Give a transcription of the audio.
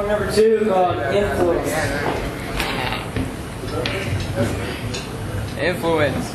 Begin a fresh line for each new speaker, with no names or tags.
Number two called influence.
Influence.